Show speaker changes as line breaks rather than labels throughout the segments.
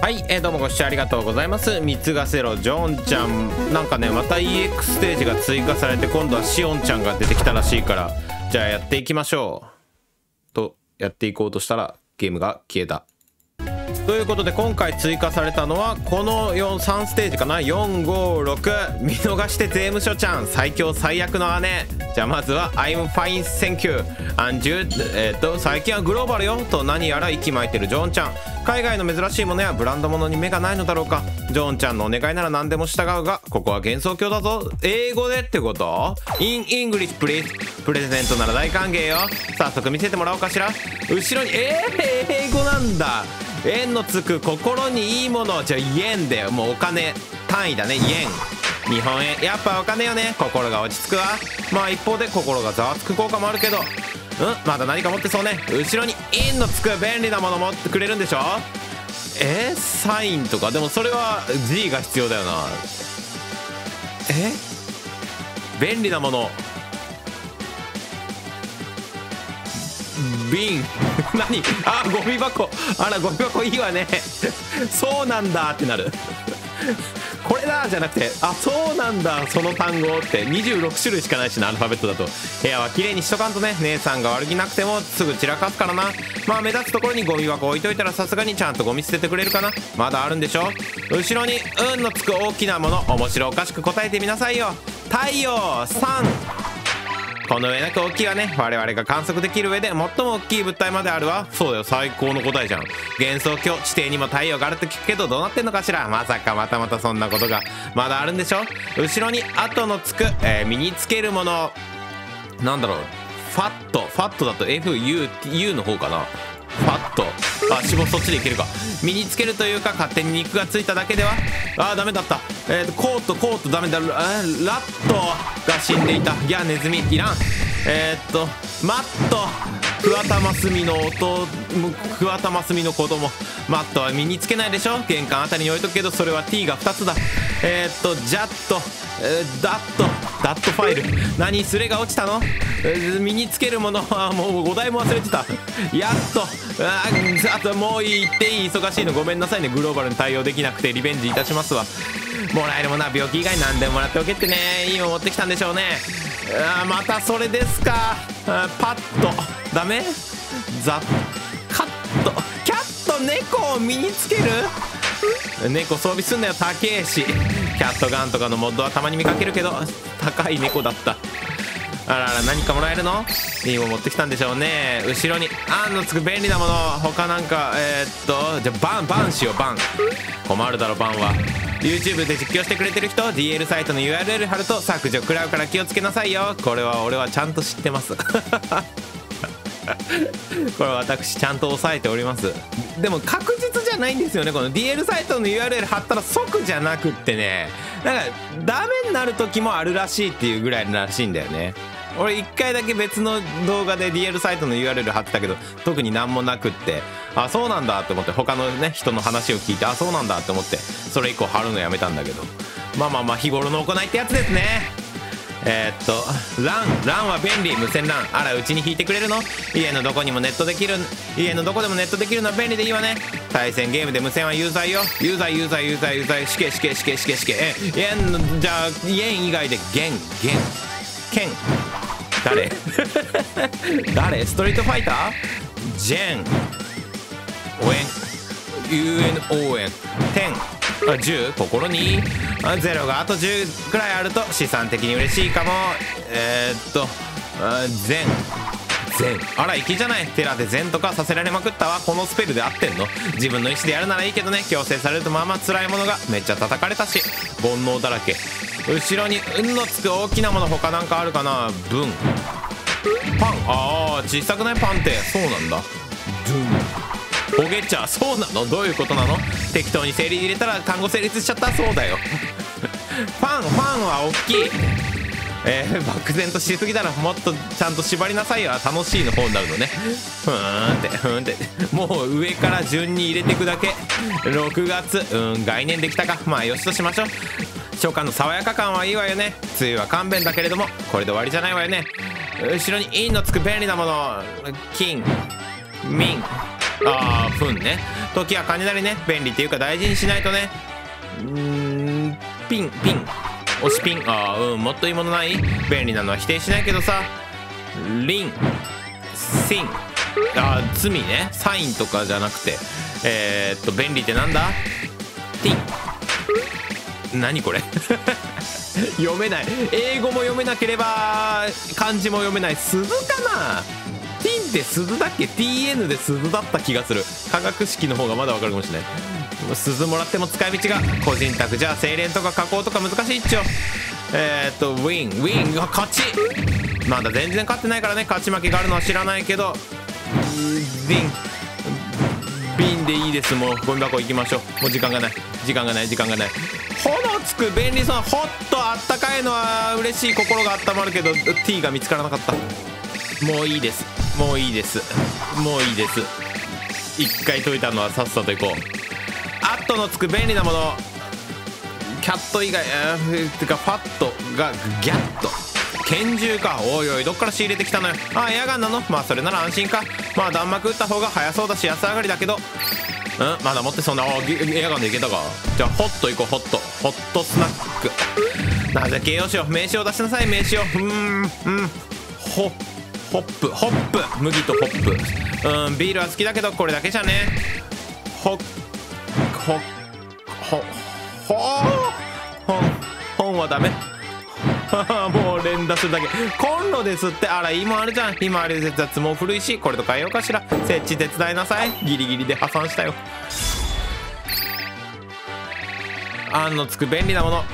はい、えー、どうもご視聴ありがとうございます。三つがせろジョンちゃん。なんかねまた EX ステージが追加されて今度はしおんちゃんが出てきたらしいからじゃあやっていきましょう。とやっていこうとしたらゲームが消えた。ということで今回追加されたのはこの4 3ステージかな？456見逃して税務署ちゃん。最強最悪の姉。じゃあまずは I'm fine thank you. アンジュえっ、と最近はグローバルよ。と何やら息巻いてるジョンちゃん。海外の珍しいものやブランド物に目がないのだろうか。ジョンちゃんのお願いなら何でも従うがここは幻想郷だぞ。英語でってこと ?In English please. プレゼントなら大歓迎よ。早速見せてもらおうかしら。後ろにえー、英語なんだ。円のつく心にいいもの。じゃあイエンでもうお金単位だねイエン日本円。やっぱお金よね。心が落ち着くわ。まあ一方で心がざわつく効果もあるけど。うん？まだ何か持ってそうね。後ろに「イン」のつく便利なもの持ってくれるんでしょ？え？サインとか？でもそれは G が必要だよな。え？便利なもの。瓶。何？あゴミ箱。あらゴミ箱いいわね。そうなんだってなる。これだじゃなくてあそうなんだ。その単語って26種類しかないしなアルファベットだと。部屋は綺麗にしとかんとね。姉さんが悪気なくてもすぐ散らかすからな。まあ目立つところにゴミ箱置いといたらさすがにちゃんとゴミ捨ててくれるかな。まだあるんでしょ？後ろに「運のつく大きなもの。面白おかしく答えてみなさいよ。太陽3この上なく大きいわね。我々が観測できる上で最も大きい物体まであるわ。そうだよ最高の答えじゃん。幻想郷地底にも太陽があると聞くけどどうなってんのかしら？まさかまたまたそんなことが。まだあるんでしょ？後ろに後のつく、えー、身につけるもの。なんだろう。ファット。ファットだと FU の方かな。ファット。あ脂肪そっちでいけるか。身につけるというか勝手に肉がついただけでは？あーダメだった。えーとコートコートダメだ。ララットが死んでいた。いやネズミいらん。えー、っとマット。桑田真澄の弟桑田真澄の子供。マットは身につけないでしょ？玄関あたりに置いとくけどそれは T が2つだ。えー、っとジャット、え、ダット。ダットファイル。何スレが落ちたの、身につけるもの。はもうお題も忘れてた。やっと。ああともういいっていい忙しいの。ごめんなさいね。グローバルに対応できなくてリベンジいたしますわ。もらえるものは病気以外何でもらっておけってね。いいも持ってきたんでしょうね。あまたそれですか。パッと。ダメ？ザカットキャット猫を身につける？猫装備すんだよ高えし。キャットガンとかのモッドはたまに見かけるけど高い猫だった。あらら何かもらえるの？いいも持ってきたんでしょうね。後ろに「あん」のつく便利なもの。他なんかえー、っとじゃあバンバンしようバン。困るだろバンは。YouTube で実況してくれてる人 DL サイトの URL 貼ると削除食らうから気をつけなさいよ。これは俺はちゃんと知ってます。これ私ちゃんと押さえております。でも確実じゃないんですよねこの DL サイトの URL 貼ったら即じゃなくってね。なんかダメになる時もあるらしいっていうぐらいらしいんだよね。俺1回だけ別の動画で DL サイトの URL 貼ってたけど特になんもなくって。あそうなんだって思って他のね人の話を聞いてあそうなんだって思ってそれ以降貼るのやめたんだけど。まあまあまあ日頃の行いってやつですね。えー、っと LAN LAN は便利。無線 LAN あらうちに引いてくれるの？家のどこにもネットできる家のどこでもネットできるのは便利でいいわね。対戦ゲームで無線は有罪よ。有罪有罪有罪有罪。死刑死刑死刑死刑死刑。ええじゃあイン以外でゲンゲンケン誰？誰？ストリートファイター？ジェン。応援 UN 応援10 10心に。0があと10くらいあると資産的に嬉しいかも。えー、っと全。全。あら粋じゃない。テラで全とかさせられまくったわ。このスペルで合ってんの？自分の意思でやるならいいけどね。強制されるとまあまあ辛いものがめっちゃ叩かれたし。煩悩だらけ。後ろに運のつく大きなもの他なんかあるかな？文パン。ああ小さくない？パンって。そうなんだ。ドゥン。おげちゃそうなの？どういうことなの？適当に整理入れたら単語成立しちゃった。そうだよ。ファンファンは大きい。えー、漠然としすぎたらもっとちゃんと縛りなさいよ。楽しいの方になるのね。ふーんってふーんって。もう上から順に入れていくだけ。6月。うん概念できたか。まあよしとしましょう。初夏の爽やか感はいいわよね。梅雨は勘弁だけれどもこれで終わりじゃないわよね。後ろに「陰」のつく便利なもの。金民。ああふんね。時は金なりね。便利っていうか大事にしないとね。うんピンピン。押しピン。ああうんもっといいものない？便利なのは否定しないけどさ。リンシン。あー罪ね。サインとかじゃなくて。えー、っと便利ってなんだ？ティン。何これ？読めない。英語も読めなければ漢字も読めない。鈴かな？ティンって鈴だっけ？TN で鈴だった気がする。化学式の方がまだわかるかもしれない。鈴もらっても使い道が個人宅じゃあ精錬とか加工とか難しいっちょ。えー、っとウィンウィンが勝ち。まだ全然勝ってないからね。勝ち負けがあるのは知らないけど。ビン瓶でいいです。もうゴミ箱行きましょう。もう時間がない。時間がない。時間がない。炎つく便利そうなホッとあったかいのは嬉しい心が温まるけど T が見つからなかった。もういいです。もういいです。もういいです。一回解いたのはさっさと行こう。アットのつく便利なもの。キャット以外あーてかファットがギャッと拳銃か。おいおいどっから仕入れてきたのよ。ああエアガンなの？まあそれなら安心か。まあ弾幕撃った方が早そうだし安上がりだけど。うん？まだ持ってそんな。あエアガンでいけたか。じゃあホット行こうホット。ホットスナック。なぜ形容詞を名詞を出しなさい名詞を。うんうん。ホホップホップ。麦とホップ。うんビールは好きだけどこれだけじゃね。ほっほっほっほ本本はダメ。もう連打するだけ。コンロですって。あらいいもんあるじゃん。今あれ絶対も古いしこれと変えようかしら。設置手伝いなさい。ギリギリで破産したよ。あんのつく便利なもの。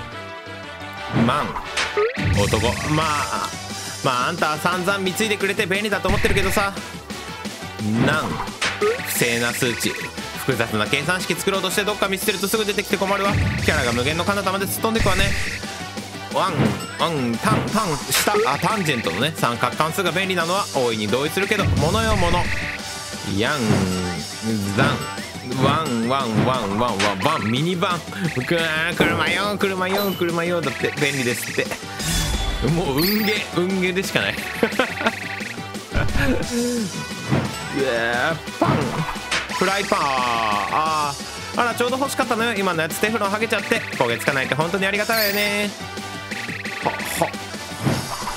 マン。男。まあまああんたは散々貢いでくれて便利だと思ってるけどさ。なん不正な数値複雑な計算式作ろうとしてどっか見捨てるとすぐ出てきて困るわ。キャラが無限の彼方まで突っ飛んでくわね。ワンワンタンタン下あタンジェントのね三角関数が便利なのは大いに同意するけど物よ物。ヤンザンワンワンワンワンワンワンミニバン。くー車よ車よ車よだって便利ですって。もう運ゲ運ゲでしかない。うわーパン。フライパン。あーあらちょうど欲しかったのよ。今のやつテフロン剥げちゃって焦げつかないって本当にありがたいわよね。はは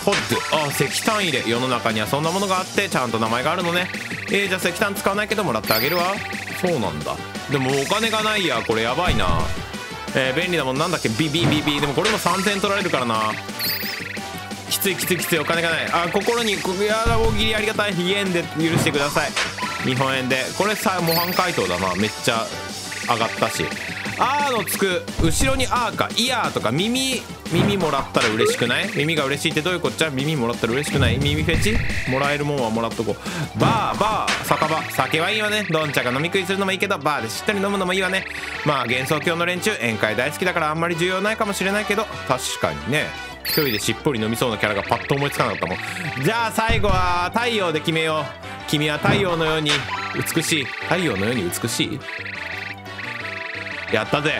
ホッド。あ石炭入れ。世の中にはそんなものがあってちゃんと名前があるのね。えー、じゃあ石炭使わないけどもらってあげるわ。そうなんだ。でもお金がないや。これやばいな。えー、便利なもんなんだっけ？ビビビビ。でもこれも3000円取られるからなきついきついきついお金がない。あ心にやだ大喜利ありがたい。イエンで許してください。日本円で。これさ模範解答だな。めっちゃ上がったし「あ」のつく。後ろに「あ」か「イヤー」とか耳耳もらったら嬉しくない？耳が嬉しいってどういうこっちゃ？耳もらったら嬉しくない？耳フェチ？もらえるもんはもらっとこう。バーバー。酒場。酒はいいわね。どんちゃんが飲み食いするのもいいけどバーでしっとり飲むのもいいわね。まあ幻想郷の連中。宴会大好きだからあんまり重要ないかもしれないけど。確かにね。一人でしっぽり飲みそうなキャラがパッと思いつかなかったもん。じゃあ最後は太陽で決めよう。君は太陽のように美しい。太陽のように美しい。やったぜ。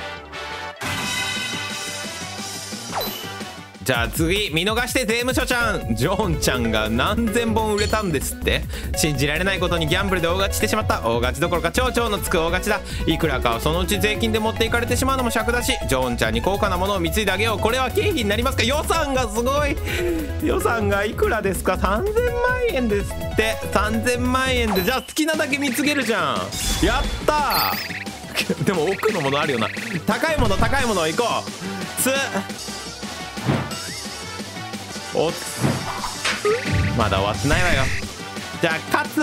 じゃあ次見逃して税務署ちゃん。ジョーンちゃんが何千本売れたんですって。信じられないことにギャンブルで大勝ちしてしまった。大勝ちどころか超超のつく大勝ちだ。いくらかをそのうち税金で持っていかれてしまうのも尺だしジョーンちゃんに高価なものを貢いであげよう。これは経費になりますか？予算がすごい。予算がいくらですか？3000万円ですって。3000万円で。じゃあ好きなだけ貢げるじゃん。やったー。でも奥のものあるよな。高いもの高いもの行こう。つおっ。まだ終わってないわよ。じゃあカツ。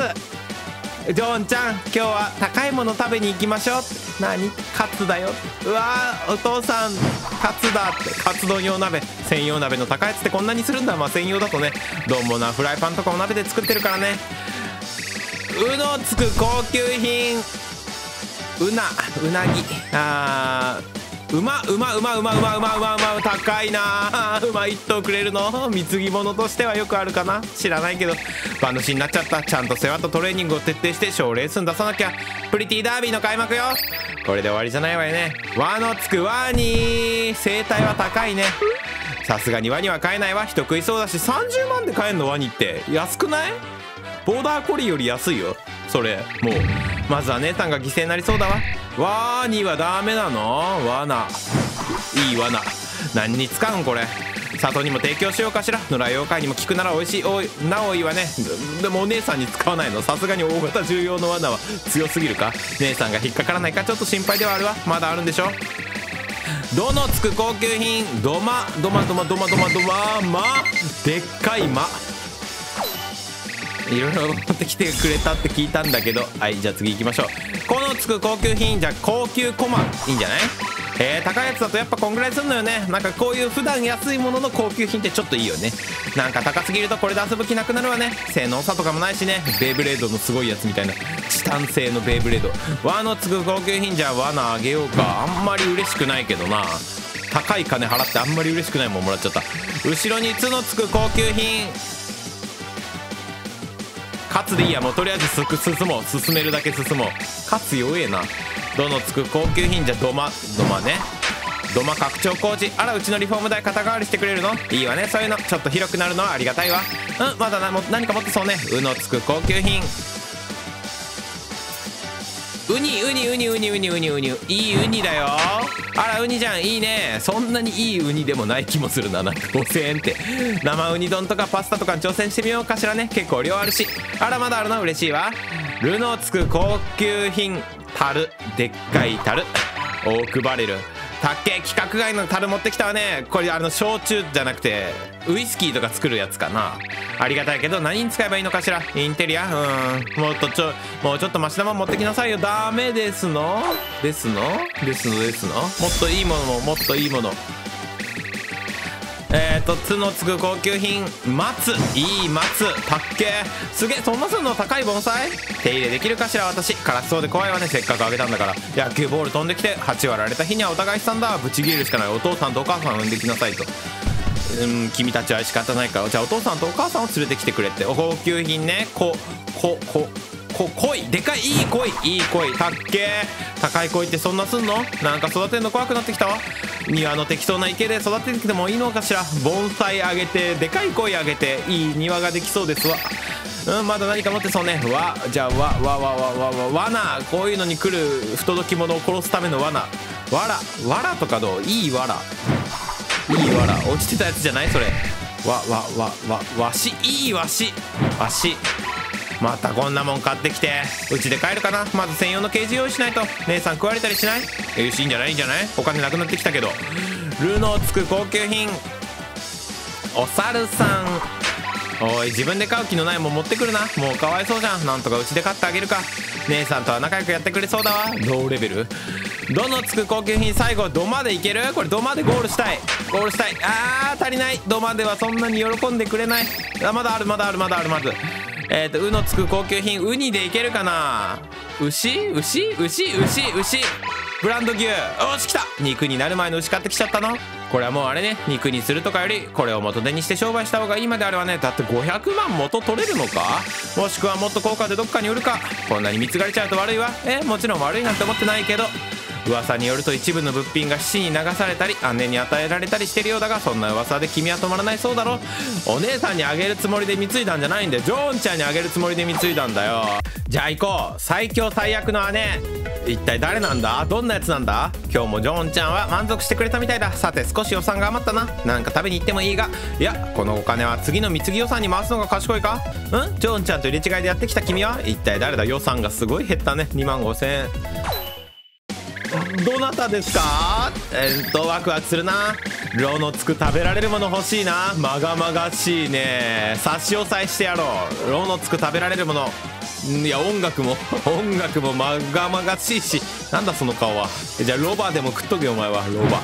ジョーンちゃん今日は高いもの食べに行きましょう。何？カツだよ。うわお父さん。カツだ。ってカツ丼用鍋。専用鍋の高いやつってこんなにするんだ。まあ専用だとね。丼もなフライパンとかお鍋で作ってるからね。うのつく高級品。うな。うなぎ。あーうまうまうまうまうまうまうまうま高いな。うま一頭くれるの？貢ぎ物としてはよくあるかな？知らないけど。馬主になっちゃった。ちゃんと世話とトレーニングを徹底して賞レースに出さなきゃ。プリティダービーの開幕よ。これで終わりじゃないわよね。和のつく和に。生態は高いね。さすがにワニは買えないわ。人食いそうだし。30万で買えんの？ワニって。安くない？ボーダーコリーより安いよ。それ。もう。まずは姉さんが犠牲になりそうだわ。わーにはダメなの？罠。いい罠。何に使うんこれ？里にも提供しようかしら？野良妖怪にも効くなら美味しいおいなおいはね。でもお姉さんに使わないの？さすがに大型重要の罠は強すぎるか？姉さんが引っかからないか？ちょっと心配ではあるわ。まだあるんでしょ？どのつく高級品？ドマドマドマドマドマドママでっかい間。いろいろ持ってきてくれたって聞いたんだけどはいじゃあ次行きましょう。このつく高級品じゃ高級コマ。いいんじゃない？えー、高いやつだとやっぱこんぐらいすんのよね。なんかこういう普段安いものの高級品ってちょっといいよね。なんか高すぎるとこれで遊ぶ気なくなるわね。性能差とかもないしね。ベイブレードのすごいやつみたいな。チタン製のベイブレード。輪のつく高級品じゃ罠あげようか。あんまり嬉しくないけどな。高い金払ってあんまり嬉しくないもんもらっちゃった。後ろに「つ」のつく高級品。勝つでいいや。もうとりあえずすく進もう。進めるだけ進もう。勝つ弱えな。どのつく高級品じゃ土間土間ね。土間拡張工事あらうちのリフォーム代肩代わりしてくれるの？いいわね。そういうの。ちょっと広くなるのはありがたいわ。うんまだなも何か持ってそうね。うのつく高級品。ウニウニウニウニウニウニウニ。いいウニだよ。あらウニじゃん。いいね。そんなにいいウニでもない気もする。ななんか5000円って。生ウニ丼とかパスタとか挑戦してみようかしらね。結構量あるし。あらまだあるの嬉しいわ。ルのつく高級品樽。でっかい樽。オークバレルたっけ規格外の樽持ってきたわね。これあの焼酎じゃなくてウイスキーとか作るやつかな。ありがたいけど何に使えばいいのかしら？インテリア？うん。もっとちょもうちょっとマシなもん持ってきなさいよ。ダメですの？ですの？ですの？ですの？もっといいものももっといいもの。えーと「つ」のつく高級品松いい松たっけすげえそんなすんの高い盆栽。手入れできるかしら。私辛そうで怖いわねせっかくあげたんだから。野球ボール飛んできて8割られた日にはお互いさんだ。ブチギレるしかない。お父さんとお母さん産んできなさいとうん君たちは仕方ないから。じゃあお父さんとお母さんを連れてきてくれって。お高級品ね。こここ。こ恋でかいいい恋いい恋たっけ高い恋ってそんなすんの？なんか育てるの怖くなってきたわ。庭の適当な池で育ててきてもいいのかしら？盆栽あげてでかい恋あげていい庭ができそうですわ。うんまだ何か持ってそうね。わじゃあわわわわわわ罠。こういうのに来る不届き者を殺すための罠。わらわらとかどう？いいわら。いいわら。落ちてたやつじゃない？それ。わわわわわし。いいわし。わし。またこんなもん買ってきて。うちで帰るかな？まず専用のケージ用意しないと。姉さん食われたりしない？よしいいんじゃない？いいんじゃない？お金なくなってきたけど。ルノーつく高級品。お猿さん。おい自分で買う気のないもん持ってくるな。もうかわいそうじゃん。なんとかうちで買ってあげるか。姉さんとは仲良くやってくれそうだわ。ローレベル。どのつく高級品最後土間でいける？これ土間でゴールしたい。ゴールしたい。あー足りない。土間ではそんなに喜んでくれない。あまだあるまだあるまだあるまず。えっ、ー、と「う」のつく高級品ウニでいけるかな？牛？牛？牛？牛？牛？ブランド牛。よし来た！肉になる前の牛買ってきちゃったの？これはもうあれね肉にするとかよりこれを元手にして商売した方がいいまであれはね。だって500万元取れるのか？もしくはもっと高価でどっかに売るか？こんなに貢がれちゃうと悪いわ。えもちろん悪いなんて思ってないけど。噂によると一部の物品が死に流されたり姉に与えられたりしてるようだがそんな噂で君は止まらないそうだろ。お姉さんにあげるつもりで貢いだんじゃないんでジョーンちゃんにあげるつもりで貢いだんだよ。じゃあ行こう。最強最悪の姉。一体誰なんだ？どんなやつなんだ？今日もジョーンちゃんは満足してくれたみたいだ。さて少し予算が余ったな。なんか食べに行ってもいいが？いやこのお金は次の貢ぎ予算に回すのが賢いか？うん？ジョーンちゃんと入れ違いでやってきた君は？一体誰だ？予算がすごい減ったね。2万5000円。どなたですか？えー、っとワクワクするな。ロのつく食べられるもの欲しいな。まがまがしいね。差し押さえしてやろう。ロのつく食べられるもの。いや音楽も音楽もまがまがしいし。なんだその顔は。じゃあロバでも食っとけお前は。ロバ。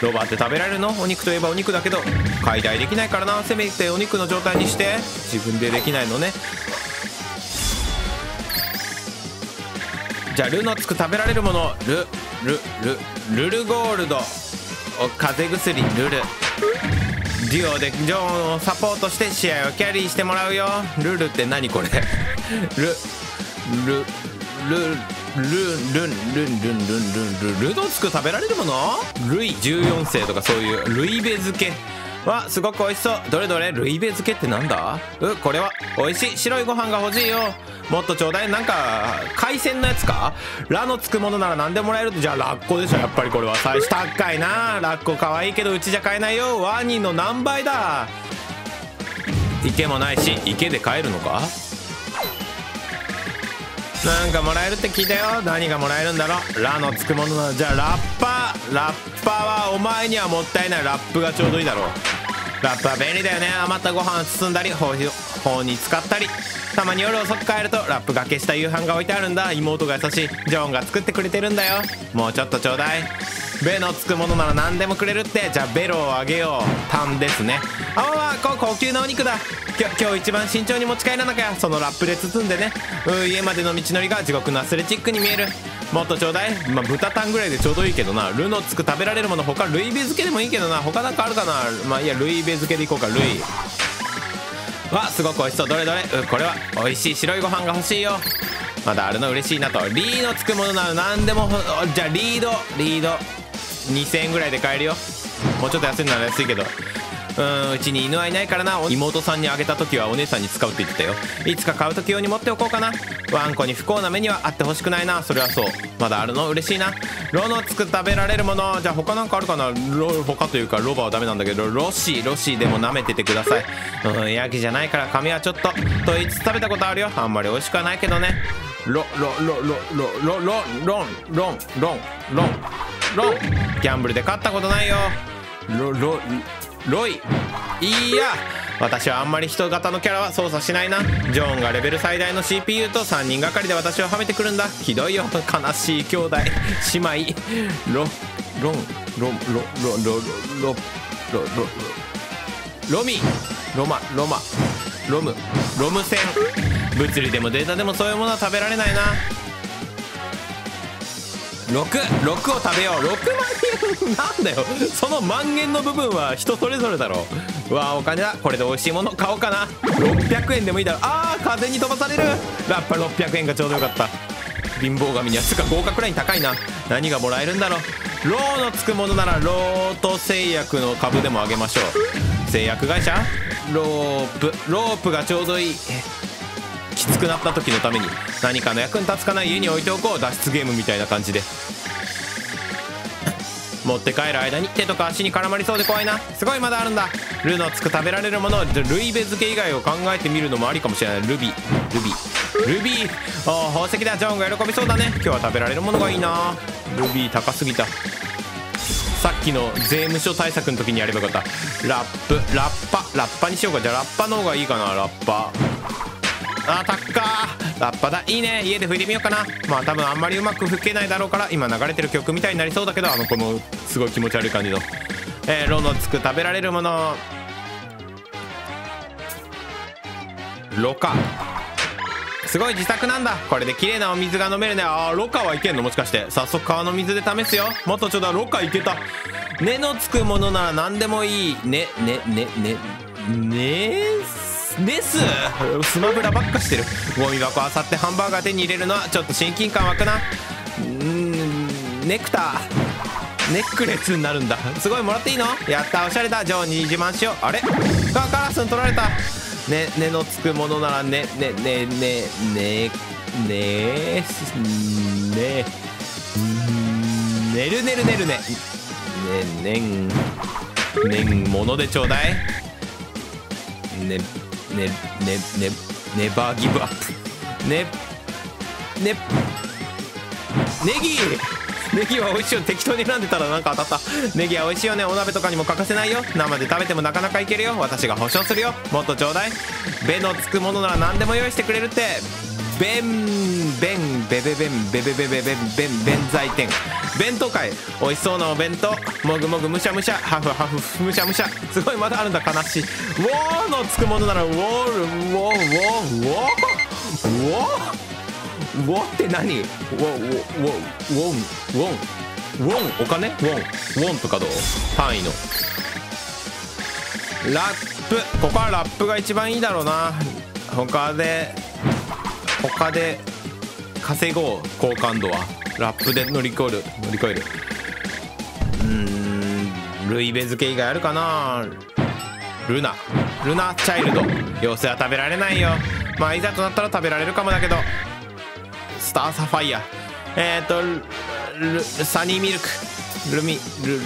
ロバって食べられるの？お肉といえばお肉だけど。解体できないからな。せめてお肉の状態にして。自分でできないのね。じゃあルのつく食べられるものルルルルルゴールド。風邪薬ルル。デュオでジョーンをサポートして試合をキャリーしてもらうよ。ルルって何これ？ルルルルルルンルンルンルンルンルンルルのつく食べられるものルイ14世とかそういうルイベ漬けわすごく美味しそう。どれどれルイベ漬けってなんだ？うこれは美味しい白いご飯が欲しいよ。もっとちょうだい。なんか海鮮のやつか？ラのつくものなら何でもらえるってじゃあラッコでしょ。やっぱりこれは。最初高いな。ラッコ可愛いけどうちじゃ買えないよ。ワニの何倍だ？池もないし池で買えるのか？なんかもらえるって聞いたよ。何がもらえるんだろう？ラのつくものなら。じゃあラッパラッパはお前にはもったいない。ラップがちょうどいいだろう。ラップは便利だよね。余ったご飯包んだり法に使ったり。たまに夜遅く帰るとラップがけした夕飯が置いてあるんだ。妹が優しい。ジョーンが作ってくれてるんだよ。もうちょっとちょうだい。ベのつくものなら何でもくれるって。じゃあベロをあげよう。タンですね。あわわこ高級なお肉だ。今日一番慎重に持ち帰らなきゃ。そのラップで包んでね。う家までの道のりが地獄のアスレチックに見える。もっとちょうだい。まあ豚タンぐらいでちょうどいいけどな。ルのつく食べられるもの他ルイベ漬けでもいいけどな。他なんかあるかな？まあいやルイベ漬けでいこうか。ルイわすごく美味しそう。どれどれ。うこれは。美味しい白いご飯が欲しいよ。まだあるの嬉しいなと。リーのつくものなら何でもじゃあリード。リード。2000円ぐらいで買えるよ。もうちょっと安いなら安いけど。うんうちに犬はいないからな。妹さんにあげた時はお姉さんに使うって言ってたよ。いつか買う時用に持っておこうかな。ワンコに不幸な目にはあってほしくないな。それはそう。まだあるの？嬉しいな。ロのつく食べられるもの。じゃあ他なんかあるかな？ロ他というかロバはダメなんだけど。ロシーロシーでも舐めててください。うんヤギじゃないから髪はちょっと。と言いつつ食べたことあるよ。あんまり美味しくはないけどね。ロロロロロロロロンロンロンロンロン。ロンギャンブルで勝ったことないよ。ロロロイ。いや。私はあんまり人型のキャラは操作しないな。ジョーンがレベル最大の CPU と3人がかりで私をはめてくるんだ。ひどいよ悲しい兄弟。姉妹ロロンロロロロロロロロロミ。ロマロマ。ロム。ロム線。物理でもデータでもそういうものは食べられないな。66を食べよう。6万円なんだよ。その万円の部分は人それぞれだろう。わあお金だ。これで美味しいもの買おうかな。600円でもいいだろああ風に飛ばされる。ラッパ600円がちょうどよかった。貧乏神にはつか合格ライン高いな。何がもらえるんだろう。ローのつくものならロート製薬の株でもあげましょう。製薬会社？ロープ。ロープがちょうどいい。きつくなった時のために何かの役に立つかな家に置いておこう脱出ゲームみたいな感じで。持って帰る間に手とか足に絡まりそうで怖いな。すごいまだあるんだ。ルのつく食べられるものルイベ漬け以外を考えてみるのもありかもしれない。ルビー。ルビー。ルビー。お宝石だ。ジョーンが喜びそうだね。今日は食べられるものがいいな。ルビー高すぎた。さっきの税務署対策の時にやればよかった。ラップ。ラッパ。ラッパにしようか。じゃあラッパの方がいいかな。ラッパ。あタッカーラッパだ。いいね。家で吹いてみようかな。まあ多分あんまりうまく吹けないだろうから今流れてる曲みたいになりそうだけどあのこのすごい気持ち悪い感じの。えー、ロのつく食べられるもの。ロカすごい自作なんだ。これで綺麗なお水が飲めるね。あーロカはいけんの？もしかして。早速川の水で試すよ。もっとちょうだロカいけた。根のつくものなら何でもいい。ねねねねねです。スマブラばっかしてる。ゴミ箱あさってハンバーガー手に入れるのはちょっと親近感湧くな。うんネクタネックレスになるんだ。すごいもらっていいの？やったおしゃれだ。ジョーに自慢しよう。あれ？カカラスに取られた。ね根のつくものならねねねねねねねねるねるねるね。ねねんねんものでちょうだい。ねねねねネバーギブアップねね。ネギ。ネギは美味しいよ。適当に選んでたらなんか当たった。ネギは美味しいよね。お鍋とかにも欠かせないよ。生で食べてもなかなかいけるよ。私が保証するよ。もっとちょうだい。目のつくものなら何でも用意してくれるって。ベンベンベベベンベベベベベンベン弁財天弁当会美味しそうなお弁当もぐもぐむしゃむしゃハフハフむしゃむしゃすごいまだあるんだ悲しいウォーのつくものならウォールウォーウォーウォーウォーウォーウォって何ウォウォウォウォンウォンウォンお金ウォンウォンとかどう単位のラップここはラップが一番いいだろうな他で他で稼ごう好感度はラップで乗り越える。乗り越える。うーんルイベ漬け以外あるかな。ルナ。ルナチャイルド。妖精は食べられないよ。まあいざとなったら食べられるかもだけど。スターサファイア。えっ、ー、とルサニーミルク。ルミル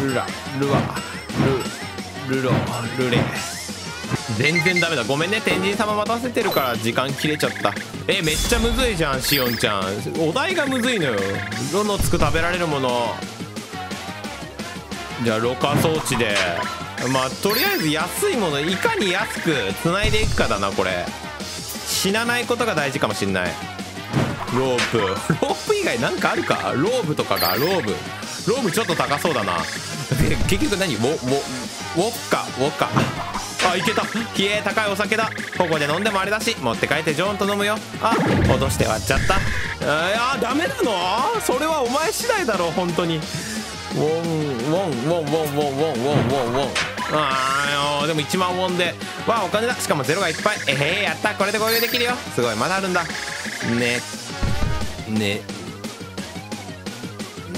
ルルラ。ルワ。ルルロ。ルレ。全然ダメだ。ごめんね。天神様待たせてるから時間切れちゃった。えめっちゃむずいじゃんしおんちゃん。お題がむずいのよ「ロ」のつく食べられるもの？じゃあろ過装置で。まあとりあえず安いものいかに安くつないでいくかだなこれ。死なないことが大事かもしんない。ロープ。ロープ以外なんかあるか？ローブとかが。ローブ。ローブちょっと高そうだな。結局何？ウォッカ。ウォッカ。あいけた。冷え高いお酒だ。ここで飲んでもあれだし持って帰ってジョーンと飲むよ。あ落として割っちゃった。あダメなの？それはお前次第だろ本当に。ウォンウォンウォンウォンウォンウォンウォンウォン。ウォンあーでも1万ウォンで。わあお金だ。しかもゼロがいっぱい。えへえやった。これで合流できるよ。すごいまだあるんだ。ねね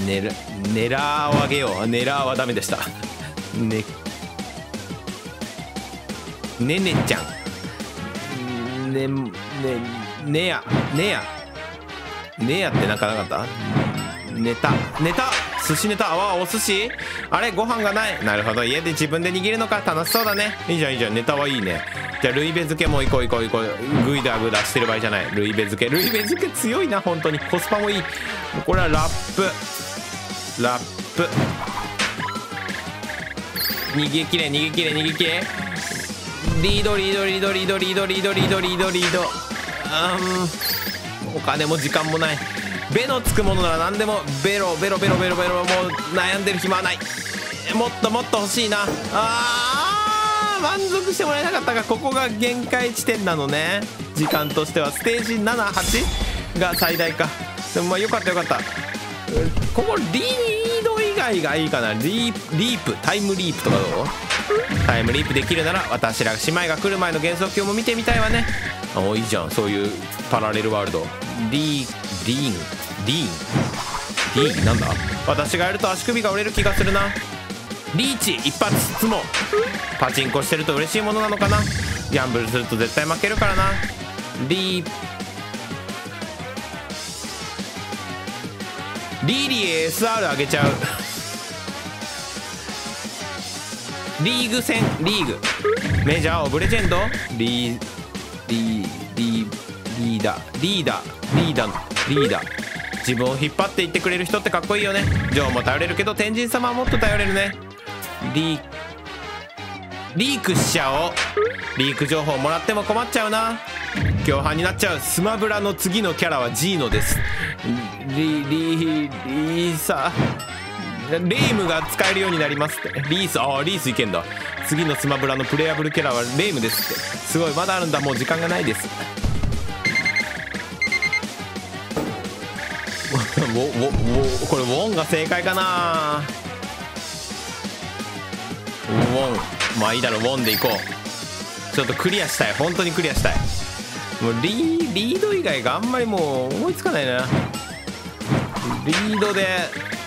ねる狙ーをあげよう。狙ーはダメでした。ねねねちゃん。ねねねやねや。ねやってなんかなかった？ネタネタ寿司ネタあお寿司？あれご飯がない。なるほど。家で自分で握るのか。楽しそうだね。いいじゃんいいじゃん。ネタはいいね。じゃあルイベ漬けも行こう行こう行こう。グダグダしてる場合じゃない。ルイベ漬け。ルイベ漬け強いな本当に。コスパもいい。これはラップ。ラップ。逃げきれ逃げきれ逃げきれ。リードリードリードリードリードリードリードリードリード。うん。お金も時間もない。ベのつくものなら何でも。ベロベロベロベロベロもう悩んでる暇はない。もっともっと欲しいな。あー満足してもらえなかったがここが限界地点なのね。時間としては。ステージ78が最大か。でもまあよかったよかった。ここリード以外がいいかな。リーリープタイムリープとかどう？タイムリープできるなら私ら姉妹が来る前の幻想郷も見てみたいわね。あいいじゃんそういうパラレルワールド。リーリーンリーン。リーンなんだ？私がやると足首が折れる気がするな。リーチ一発つもパチンコしてると嬉しいものなのかな？ギャンブルすると絶対負けるからな。リーリリー SR 上げちゃう。リーグ戦リーグ。メジャーオブレジェンド。リーリーリーリーダーリーダーリーダー。リーダー。自分を引っ張っていってくれる人ってかっこいいよね。ジョーも頼れるけど天神様はもっと頼れるね。リーリークしちゃおリーク情報もらっても困っちゃうな。共犯になっちゃう。スマブラの次のキャラはジーノです。リリリーサレイムが使えるようになりますって。リースああリースいけんだ。次のスマブラのプレイアブルキャラはレイムです。ってすごいまだあるんだ。もう時間がないです。ウォウォウォこれウォンが正解かな。ウォン。まあいいだろウォンでいこう。ちょっとクリアしたい。本当にクリアしたい。もうリリード以外があんまりもう思いつかないな。リードで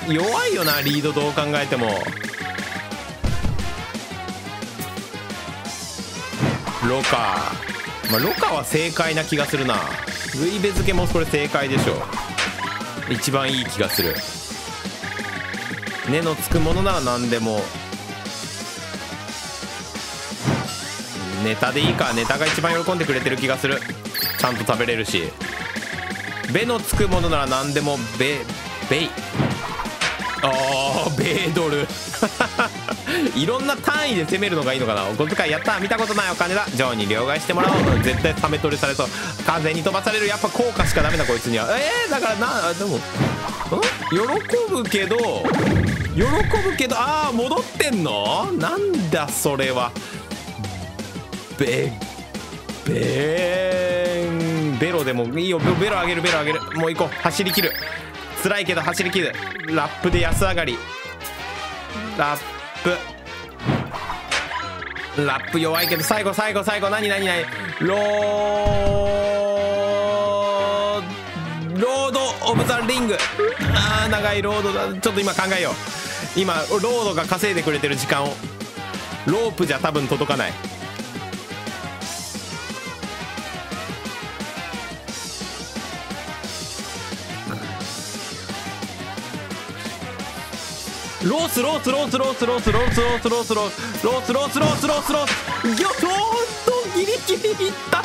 弱いよなリードどう考えても。ロカ。まあロカは正解な気がするな。ルイベ漬けもこれ正解でしょ一番いい気がする。根のつくものなら何でも。ネタでいいか。ネタが一番喜んでくれてる気がする。ちゃんと食べれるし。ベのつくものなら何でも。ベベイあーベードル。いろんな単位で攻めるのがいいのかな？お小遣いやった。見たことない。お金だ。ジョーに両替してもらおう。絶対サメ取りされそう。風に飛ばされる。やっぱ効果しかダメだこいつには。えー、だからなでもん？喜ぶけど喜ぶけどああ戻ってんの？なんだそれは。ベベンベロでもいいよ。ベロ上げるベロ上げる。もう行こう。走りきる。辛いけど走りきる。ラップで安上がり。ラップ。ラップ弱いけど最後最後最後何何何？ローロード・オブ・ザ・リング。あー長いロードだ。ちょっと今考えよう。今ロードが稼いでくれてる時間を。ロープじゃ多分届かない。ロースロースロースロースロースロースロースロースロースロースロースロースロースロースギョトーンとギリギリいったい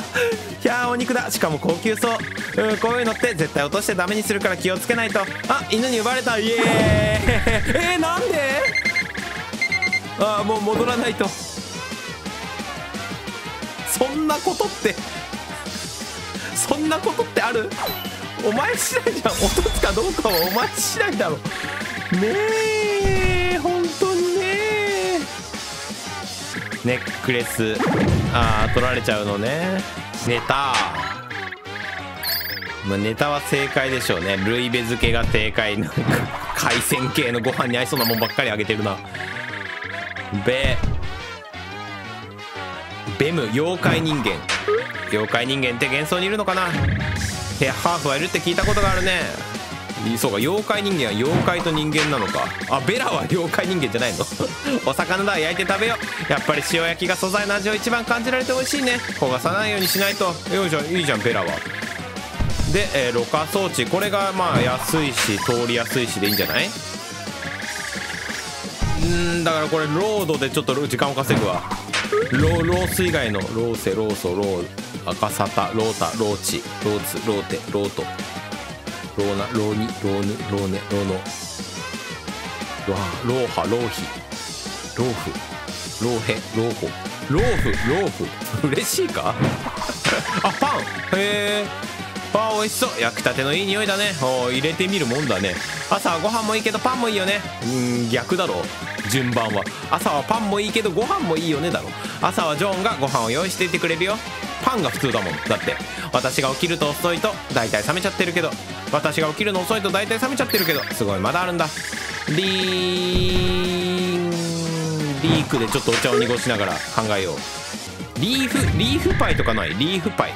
やーお肉だしかも高級そううんこういうのって絶対落としてダメにするから気をつけないとあ犬に奪われたイエーイえー、なんでああもう戻らないとそんなことってそんなことってあるお前次第じゃん落とすかどうかはお前次第だろえ本当にね。ネックレス。ああ取られちゃうのね。ネタ。ま、ネタは正解でしょうね。ルイベ漬けが正解。なんか海鮮系のご飯に合いそうなもんばっかりあげてるな。ベベム妖怪人間。妖怪人間って幻想にいるのかな。ヘハーフはいるって聞いたことがあるね。そうか妖怪人間は妖怪と人間なのか。あベラは妖怪人間じゃないの？お魚だ焼いて食べよう。やっぱり塩焼きが素材の味を一番感じられて美味しいね。焦がさないようにしないと。よいしょいいじゃんベラは。で、えー、ろ過装置。これがまあ安いし通りやすいしでいいんじゃない？んだからこれロードでちょっと時間を稼ぐわ。ロロース以外のローセローソロー赤サタロータローチ。ローツローテロート。ローナローニローヌローネローノロハローハローヒローフローヘローホローフローフ嬉しいか？あパン。へえ。あ美味しそう。焼きたてのいい匂いだね。お入れてみるもんだね。朝はご飯もいいけどパンもいいよね。うん逆だろ。順番は。朝はパンもいいけどご飯もいいよねだろ。朝はジョーンがご飯を用意していてくれるよ。パンが普通だもん。だって私が起きると遅いと大体冷めちゃってるけど。私が起きるの遅いと大体冷めちゃってるけどすごいまだあるんだ。リーンリークでちょっとお茶を濁しながら考えよう。リーフリーフパイとかない？リーフパイ。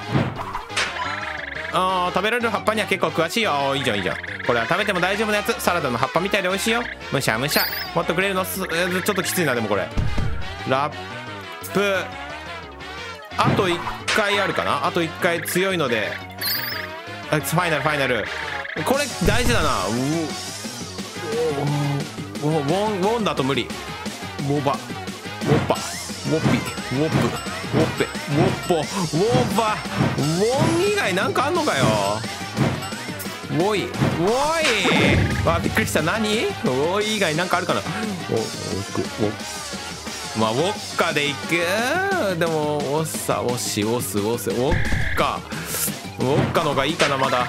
あー食べられる葉っぱには結構詳しいよ。いいじゃんいいじゃんこれは食べても大丈夫なやつ。サラダの葉っぱみたいで美味しいよ。むしゃむしゃ。もっとくれるのちょっときついなでもこれ。ラップ。あと1回あるかな？あと1回強いので。ファイナルファイナル。これ大事だな。うウォンウォンだと無理。ウォバ。ウォッパ。ウォッピ。ウォップ。ウォッペ。ウォッポ。ウォッバ。ウォン以外なんかあんのかよ。ウォイ。ウォイ。わびっくりした。何？ウォイ以外なんかあるかな。おおおまあウォッカでいく。でもオッサ。オッシ。オス。オスウォッカ。ウォッカの方がいいかなまだ。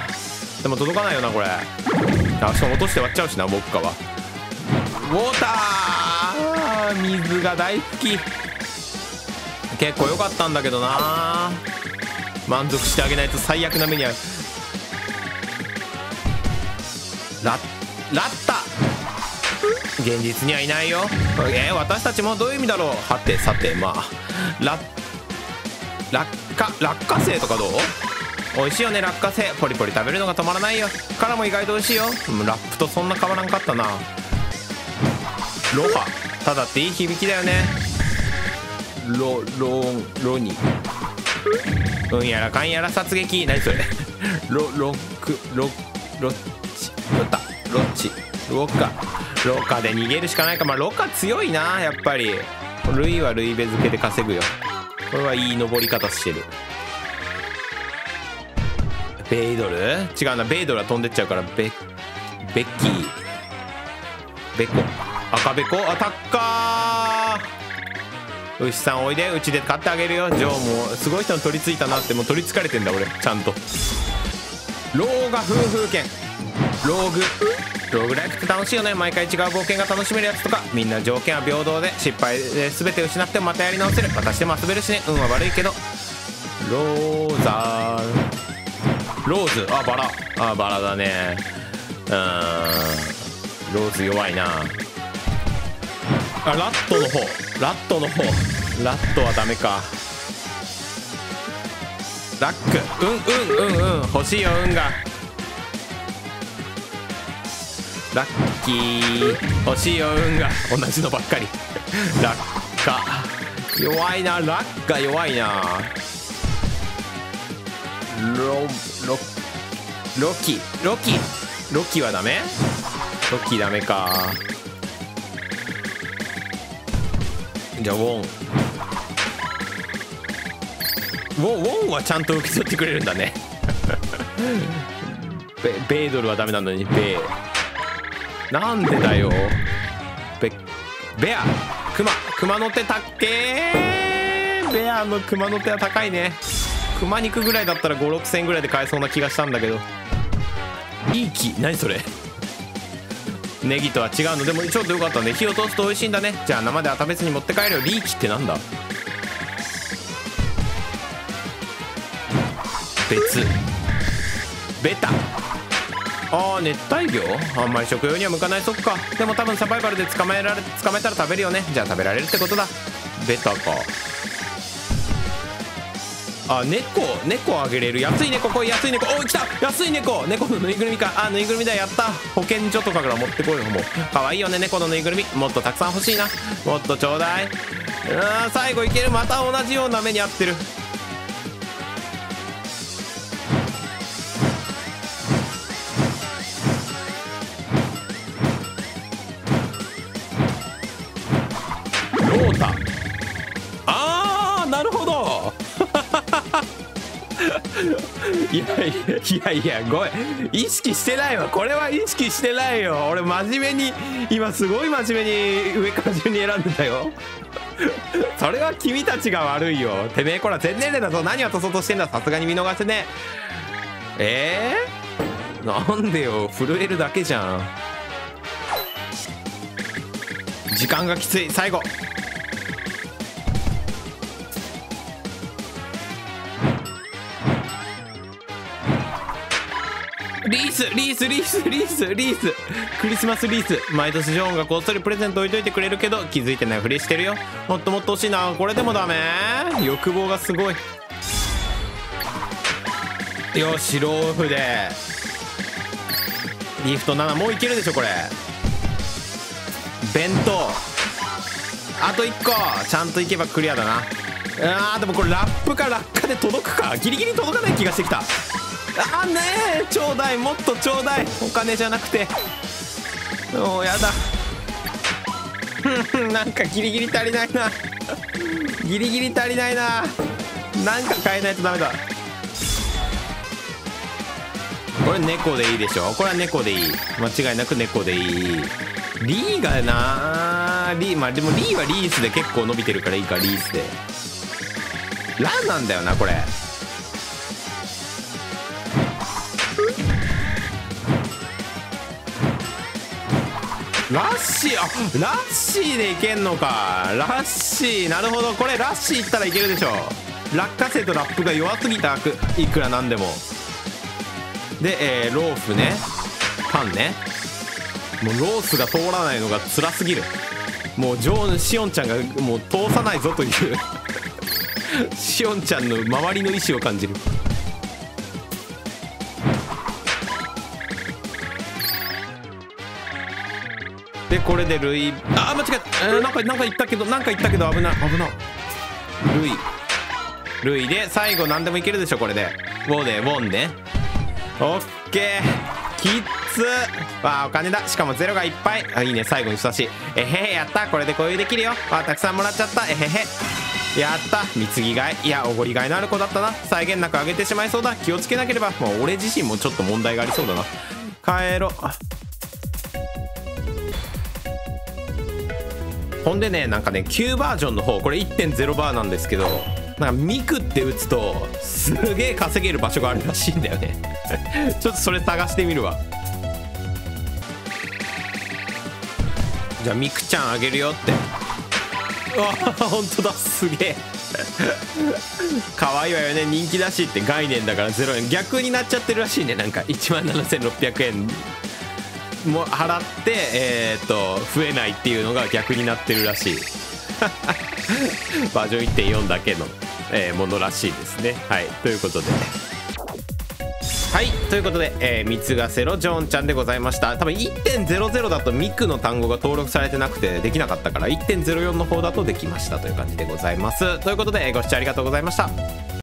でも届かないよなこれ。あしかも落として割っちゃうしなウォッカは。ウォーター。水が大好き。結構良かったんだけどな。満足してあげないと最悪な目に遭う。ラッラッタ。現実にはいないよ。えー、私たちもどういう意味だろう。はてさてまあ。ラッ落下落花生とかどう？美味しいよね落花生。ポリポリ食べるのが止まらないよ。からも意外と美味しいよ。ラップとそんな変わらんかったな。ロハ。ただっていい響きだよね。ロロンロニうんやらかんやら殺撃。何それ。ロロックロロッチ。ロタ。ロッチ。ロッカロカで逃げるしかないか。まあロカ強いなやっぱり。ルイはルイベ付けで稼ぐよ。これはいい登り方してるベイドル？違うなベイドルは飛んでっちゃうからベベッキー。ベコ。赤ベコ？アタッカー牛さんおいで。うちで買ってあげるよ。ジョーもすごい人に取り付いたなって。もう取りつかれてんだ俺。ちゃんと。ローガ夫婦犬ローグローグライフって楽しいよね。毎回違う冒険が楽しめるやつとか。みんな条件は平等で。失敗で全て失ってもまたやり直せる。私でも遊べるしね。運は悪いけど。ローザー。ローズ。あバラ。あバラだね。うん。ローズ弱いな。あラットの方。ラットの方。ラットはダメか。ラック。うんうんうんうん。欲しいよ運が。ラッキー。欲しいよ運が。同じのばっかり。ラッカ。弱いな。ラッカ弱いな。ロロロキロキロキはダメ？ロキダメか。じゃあウォン。ウォンウォンはちゃんと受け取ってくれるんだね。ベベードルはダメなのにベー。なんでだよ。ベベア。クマクマの手たっけベアのクマの手は高いね。クマ肉ぐらいだったら5 6千円ぐらいで買えそうな気がしたんだけど。いい木何それ？ネギとは違うの。でもちょっとよかったね。火を通すと美味しいんだね。じゃあ生では食べずに持って帰るよ。リーキってなんだ？別。ベタ。あー熱帯魚？あんまり食用には向かない。そっか。でも多分サバイバルで捕まえられ捕まえたら食べるよね。じゃあ食べられるってことだ。ベタかあ猫猫あげれる。安い猫来い安い猫。おい来た。安い猫。猫のぬいぐるみか。あぬいぐるみだ。やった。保健所とかから持ってこいよもうかわいいよね猫のぬいぐるみ。もっとたくさん欲しいな。もっとちょうだい。うん最後いける。また同じような目に遭ってる。いやいやごめん。意識してないわ。これは意識してないよ。俺真面目に今すごい真面目に上から順に選んでたよ。それは君たちが悪いよ。てめえこら全年齢だぞ。何をとそうとしてんだ。さすがに見逃せね。ええー、なんでよ。震えるだけじゃん。時間がきつい。最後。リースリースリースリースリース。クリスマスリース。毎年ジョーンがこっそりプレゼント置いといてくれるけど気づいてないふりしてるよ。もっともっと欲しいな。これでもダメ。欲望がすごい。よしローフで。リフト7もういけるでしょこれ。弁当。あと1個。ちゃんといけばクリアだな。あーでもこれラップか落下で届くか。ギリギリ届かない気がしてきた。あーねえ。ちょうだい。もっとちょうだい。お金じゃなくて。もうやだ。なんかギリギリ足りないな。ギリギリ足りないな。なんか変えないとダメだ。これ猫でいいでしょ？これは猫でいい。間違いなく猫でいい。リーがな。リーまあでもリーはリースで結構伸びてるからいいかリースで。ランなんだよなこれ。ラッシーあラッシーでいけんのか。ラッシーなるほど。これラッシーいったらいけるでしょ落花生とラップが弱すぎたいくらなんでも。で、えー、ローフね。パンね。もうロースが通らないのが辛すぎる。もうジョーンシオンちゃんがもう通さないぞという。シオンちゃんの周りの意志を感じる。これでルイあ間違えた、えー、なんかなんか言ったけどなんか言ったけど危ない危な。いルイルイで最後何でもいけるでしょこれで。ウォでウォンねオッケー。キッズ。わあお金だ。しかもゼロがいっぱい。あいいね。最後にしたし。えへへやった。これで共有できるよ。あたくさんもらっちゃった。えへへ。やった。貢ぎがい。いやおごりがいのある子だったな。際限なくあげてしまいそうだ。気をつけなければ。もう俺自身もちょっと問題がありそうだな。帰ろう。ほんでねなんかね旧バージョンの方これ1.0バーなんですけどなんかミクって打つとすげえ稼げる場所があるらしいんだよね。ちょっとそれ探してみるわ。じゃあミクちゃんあげるよって。あ本当だすげえ。可愛いわよね人気だしって概念だから0円。逆になっちゃってるらしいねなんか1万7600円。も払ってえー、っと増えないっていうのが逆になってるらしい。バージョン1.4だけの、えー、ものらしいですね。はい。ということで。はい。ということで、えー、三つがせろジョンちゃんでございました。多分1.00だとミクの単語が登録されてなくてできなかったから1.04の方だとできましたという感じでございます。ということでご視聴ありがとうございました。